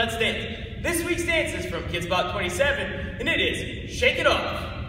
Let's Dance. This week's dance is from Kidz Bop 27, and it is Shake It Off.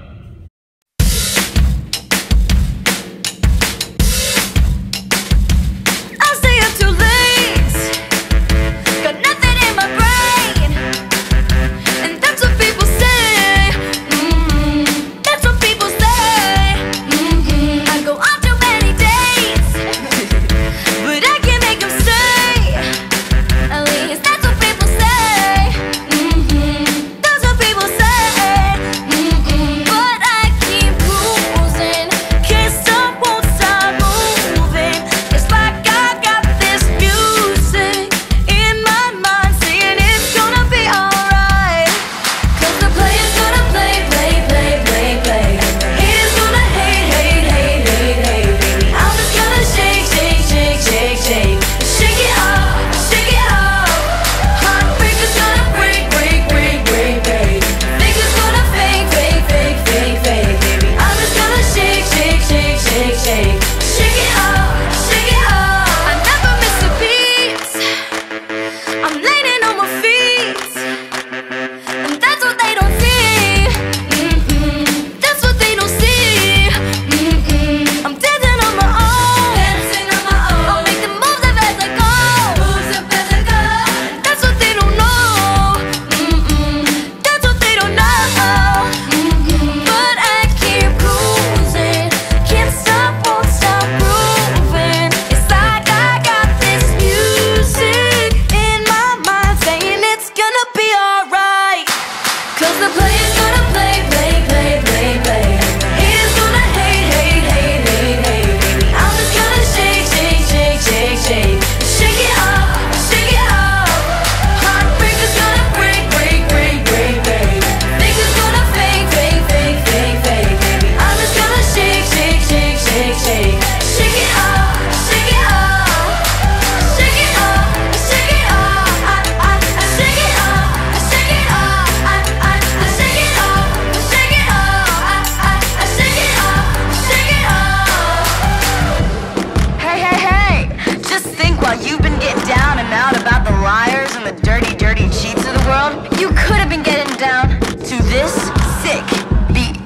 this sick beat.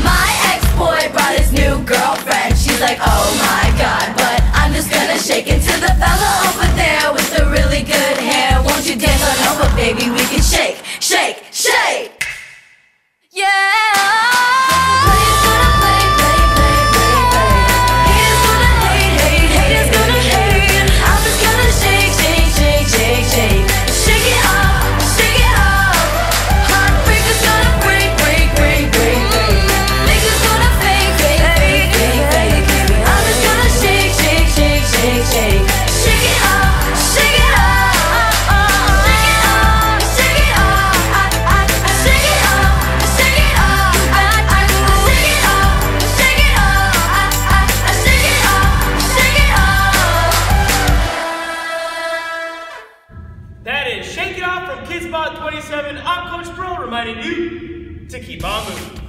My ex-boy brought his new girlfriend. She's like, oh my god, but I'm just gonna shake it to the fella over there with the really good hair. Won't you dance on over, baby? We can shake, shake, shake. Yeah. reminding you to keep on moving.